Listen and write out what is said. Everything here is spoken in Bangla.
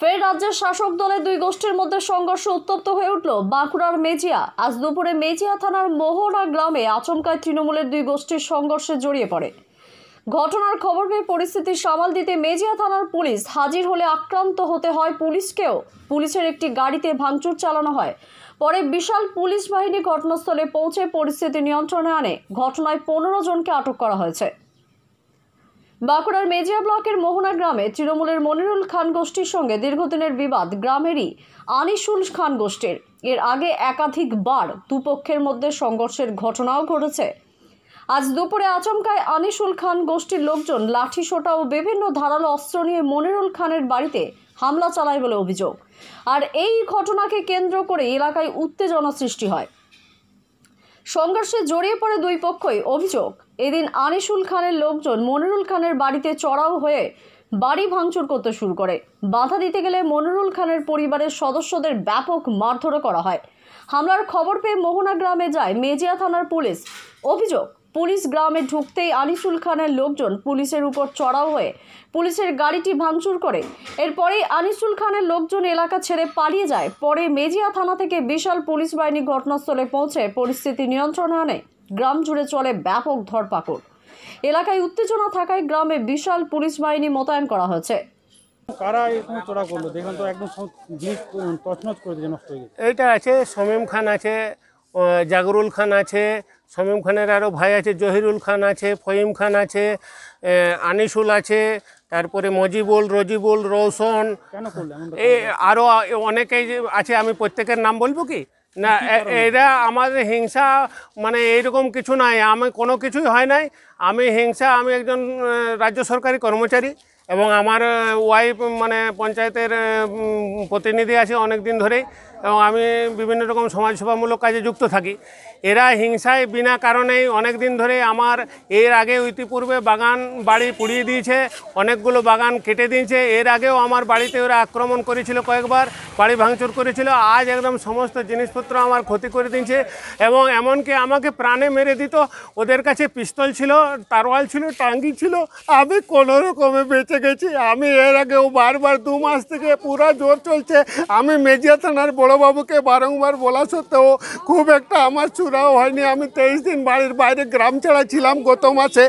ফের রাজ্যের শাসক দলের দুই গোষ্ঠীর মধ্যে সংঘর্ষ উত্তপ্ত হয়ে উঠল বাঁকুড়ার মেজিয়া। আজ দুপুরে মেজিয়া থানার মোহনা গ্রামে আচমকায় তৃণমূলের দুই গোষ্ঠীর সংঘর্ষে জড়িয়ে পড়ে। ঘটনার খবর পেয়ে পরিস্থিতি সামাল দিতে মেজিয়া থানার পুলিশ হাজির হলে আক্রান্ত হতে হয় পুলিশকেও। পুলিশের একটি গাড়িতে ভাঙচুর চালানো হয়। পরে বিশাল পুলিশ বাহিনী ঘটনাস্থলে পৌঁছে পরিস্থিতি নিয়ন্ত্রণে আনে। ঘটনায় পনেরো জনকে আটক করা হয়েছে। বাঁকুড়ার মেজিয়া ব্লকের মোহনা গ্রামে তৃণমূলের মনিরুল খান গোষ্ঠীর সঙ্গে দীর্ঘদিনের বিবাদ গ্রামেরই আনিসুল খান গোষ্ঠীর। এর আগে একাধিকবার দুপক্ষের মধ্যে সংঘর্ষের ঘটনাও ঘটেছে। আজ দুপুরে আচমকায় আনিসুল খান গোষ্ঠীর লোকজন লাঠি সোটা ও বিভিন্ন ধারালো অস্ত্র নিয়ে মনিরুল খানের বাড়িতে হামলা চালায় বলে অভিযোগ। আর এই ঘটনাকে কেন্দ্র করে এলাকায় উত্তেজনা সৃষ্টি হয়। সংঘর্ষে জড়িয়ে পড়ে দুই পক্ষই অভিযোগ। এদিন আনিসুল খানের লোকজন মনিরুল খানের বাড়িতে চড়াও হয়ে বাড়ি ভাঙচুর করতে শুরু করে। বাধা দিতে গেলে মনিরুল খানের পরিবারের সদস্যদের ব্যাপক মারধরও করা হয়। হামলার খবর পেয়ে মোহনা গ্রামে যায় মেজিয়া থানার পুলিশ। অভিযোগ পুলিশ গ্রামে ঢুকতেই আনিসুল খানের লোকজন পুলিশের উপর চড়াও হয়ে পুলিশের গাড়িটি ভাঙচুর করে। এরপরেই আনিসুল খানের লোকজন এলাকা ছেড়ে পালিয়ে যায়। পরে মেজিয়া থানা থেকে বিশাল পুলিশ বাহিনী ঘটনাস্থলে পৌঁছে পরিস্থিতি নিয়ন্ত্রণে আনে। গ্রাম জুড়ে চলে ব্যাপক ধরপাকড়। এলাকায় উত্তেজনা থাকায় গ্রামে বিশাল পুলিশ বাহিনী মোতায়েন করা হয়েছে। কারা এরকম করল? দেখুন তো একদম জিনিস তছনছ করে দিয়েছে নষ্ট হয়ে গেছে। এইটা আছে সমীম খান আছে জাগরুল খান আছে সমীম খানের আরও ভাই আছে জহিরুল খান আছে ফহিম খান আছে আনিসুল আছে তারপরে মজিবুল রজিবুল রৌশন এই আরও অনেকেই আছে আমি প্রত্যেকের নাম বলব কি? না এ- এরা আমাদের হিংসা মানে এইরকম কিছু নাই। আমি কোনো কিছুই হয় নাই। আমি হিংসা আমি একজন রাজ্য সরকারি কর্মচারী এবং আমার ওয়াইফ মানে পঞ্চায়েতের প্রতিনিধি আছে অনেক দিন ধরেই। এবং আমি বিভিন্ন রকম সমাজসেবামূলক কাজে যুক্ত থাকি। এরা হিংসায় বিনা কারণেই অনেক দিন ধরে আমার, এর আগে ইতিপূর্বে বাগান বাড়ি পুড়িয়ে দিয়েছে, অনেকগুলো বাগান কেটে দিয়েছে, এর আগেও আমার বাড়িতে ওরা আক্রমণ করেছিল কয়েকবার, বাড়ি ভাঙচুর করেছিল, আজ একদম সমস্ত জিনিসপত্র আমার ক্ষতি করে দিয়েছে এবং এমনকি আমাকে প্রাণে মেরে দিত, ওদের কাছে পিস্তল ছিল, তারওয়াল ছিল, টাঙ্গি ছিল, আমি কোনো রকমে বেঁচে গেছি, আমি এর আগেও বারবার দু মাস থেকে পুরো জোর চলছে, আমি মেজিয়া থানার বড়োবাবুকে বারংবার বলা সত্ত্বেও খুব একটা আমার চূড়াও হয়নি। আমি তেইশ দিন বাড়ির বাইরে গ্রাম ছাড়া ছিলাম গত মাসে।